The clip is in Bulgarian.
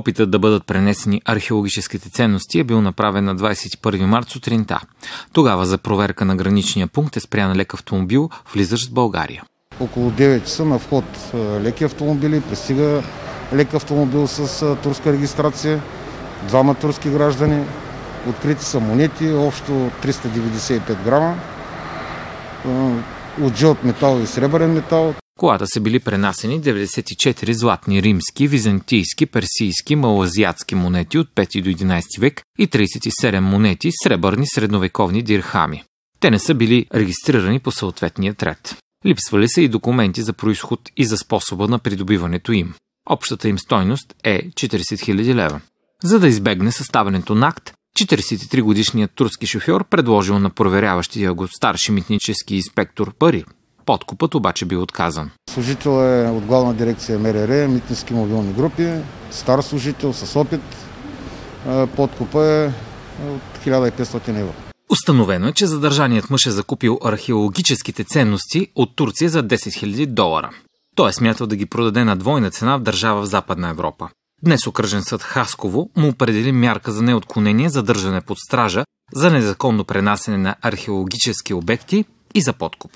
Опитът да бъдат пренесени археологическите ценности е бил направен на 21 март сутринта. Тогава за проверка на граничния пункт е спрян лек автомобил, влизащ в България. Около 9 часа на вход леки автомобили, пристига лек автомобил с турска регистрация, двама турски граждани, открити са монети, общо 395 грама, от жълт метал и сребърен метал. Колата са били пренасени 94 златни римски, византийски, персийски, малазиатски монети от 5 до 11 век и 37 монети сребърни средновековни дирхами. Те не са били регистрирани по съответния ред. Липсвали са и документи за происход и за способа на придобиването им. Общата им стойност е 40 000 лева. За да избегне съставянето на акт, 43-годишният турски шофьор предложил на проверяващия го старши митнически инспектор пари. Подкупът обаче бил отказан. Служител е от главна дирекция МРР, митнически мобилни групи, стар служител с опит. Подкупа е от 1500 евро. Установено е, че задържаният мъж е закупил археологическите ценности от Турция за 10 000 долара. Той е смятал да ги продаде на двойна цена в държава в Западна Европа. Днес окръжен съд Хасково му определи мярка за неотклонение, задържане под стража, за незаконно пренасене на археологически обекти и за подкуп.